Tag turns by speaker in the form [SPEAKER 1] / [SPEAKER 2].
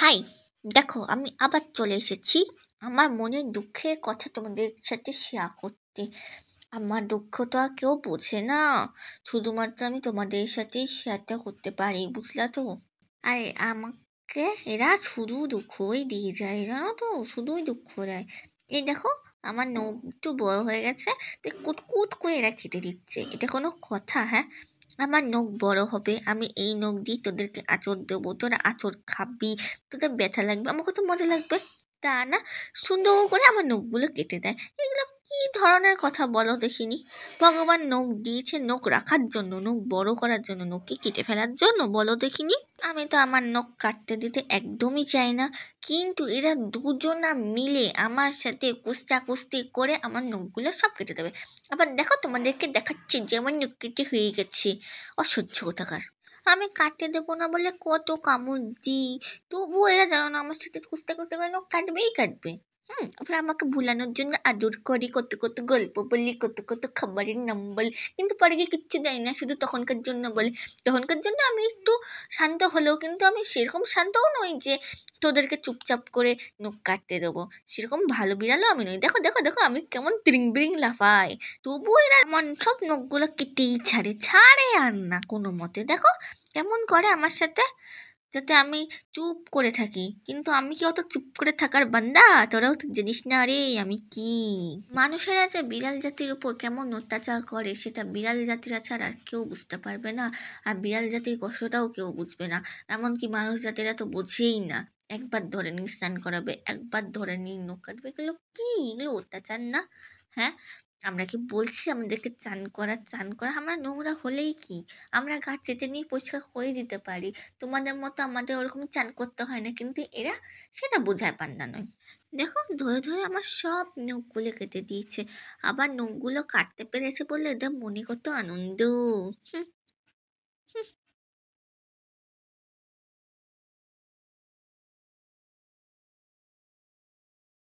[SPEAKER 1] High, দেখো আমি আবার চলে এসেছি। আমার মনের দুঃখের কথা তোমাদের সাথে শেয়ার করতে। আমার দুঃখ তো আর কেউ বোঝে না। শুধুমাত্র আমি তোমাদের সাথেই শেয়ারটা করতে পারি, বুঝলা তো? আরে, আমাকে এরা শুধু দুঃখই দিয়ে যায়, জানো তো? শুধুই দুঃখ দেয়। এই দেখো, আমার নখ একটু বড় হয়ে গেছে তো কুটকুট করে এরা কেটে দিচ্ছে। এটা কোনো কথা হ্যাঁ? আমার নখ বড় হবে, আমি এই নখ দিয়ে তোদেরকে আঁচড় দেবো। তোরা আঁচড় খাবি, তোদের ব্যথা লাগবে, আমার কত মজা লাগবে। তা না, সুন্দর করে আমার নখগুলো কেটে দেয়। এগুলো ধরনের কথা বলো দেখিনি। ভগবান নখ দিয়েছে নখ রাখার জন্য, নখ বড় করার জন্য, নখকে কেটে ফেলার জন্য বলো দেখিনি। আমি তো আমার নখ কাটতে দিতে একদমই চাই না, কিন্তু এরা দুজনা মিলে আমার সাথে কুস্তা কুস্তি করে আমার নখগুলো সব কেটে দেবে। আবার দেখো তোমাদেরকে দেখাচ্ছি, যেমন নখ কেটে হয়ে গেছে, অসহ্য কোথাকার। আমি কাটতে দেবো না বলে কত কামড় দিই, তবুও এরা জানো না আমার সাথে কুস্তে কুস্তে করে নখ কাটবেই কাটবে। হুম তারপরে আমাকে ভুলানোর জন্য আদর করি কত কত গল্প বলি, কত কত খাবারের নাম বলি। কিন্তু পরে গিয়ে কিচ্ছু দেয় না, শুধু তখনকার জন্য বলে। তখনকার জন্য আমি একটু শান্ত হলেও কিন্তু আমি সেরকম শান্তও নই যে তোদেরকে চুপচাপ করে নখ কাটতে দেবো। সেরকম ভালো বিড়ালও আমি নই। দেখো দেখো দেখো, আমি কেমন ত্রিং বিরিং লাফাই। তবুও এরা আমার সব নখগুলো কেটেই ছাড়ে ছাড়ে আর না কোনো মতে। দেখো, কেমন করে আমার সাথে যাতে আমি চুপ করে থাকি। কিন্তু আমি কি অত চুপ করে থাকার বান্দা? তোরাও তো জানিস না রে, আমি কি? মানুষেরা যে বিড়াল জাতির উপর কেমন অত্যাচার করে, সেটা বিড়াল জাতিরা ছাড়া আর কেউ বুঝতে পারবে না। আর বিড়াল জাতির কষ্টটাও কেউ বুঝবে না। এমনকি মানুষ জাতিরা তো বোঝেই না। একবার ধরে নিই স্নান করাবে, একবার ধরে নিই নখ কাটবে। এগুলো কি? এগুলো অত্যাচার না? হ্যাঁ? আমরা কি বলছি? আমাদেরকে চান করা চান করা। আমরা নোংরা হলেই কি? আমরা গাছ চেটে নিয়ে পরিষ্কার করে দিতে পারি। তোমাদের মতো আমাদের ওরকম চান করতে হয় না। কিন্তু এরা সেটা বোঝায় পান্না নয়। দেখো, ধরে ধরে আমার সব নখগুলো কেটে দিয়েছে। আবার নখগুলো কাটতে পেরেছে বলে এদের মনে কত আনন্দ।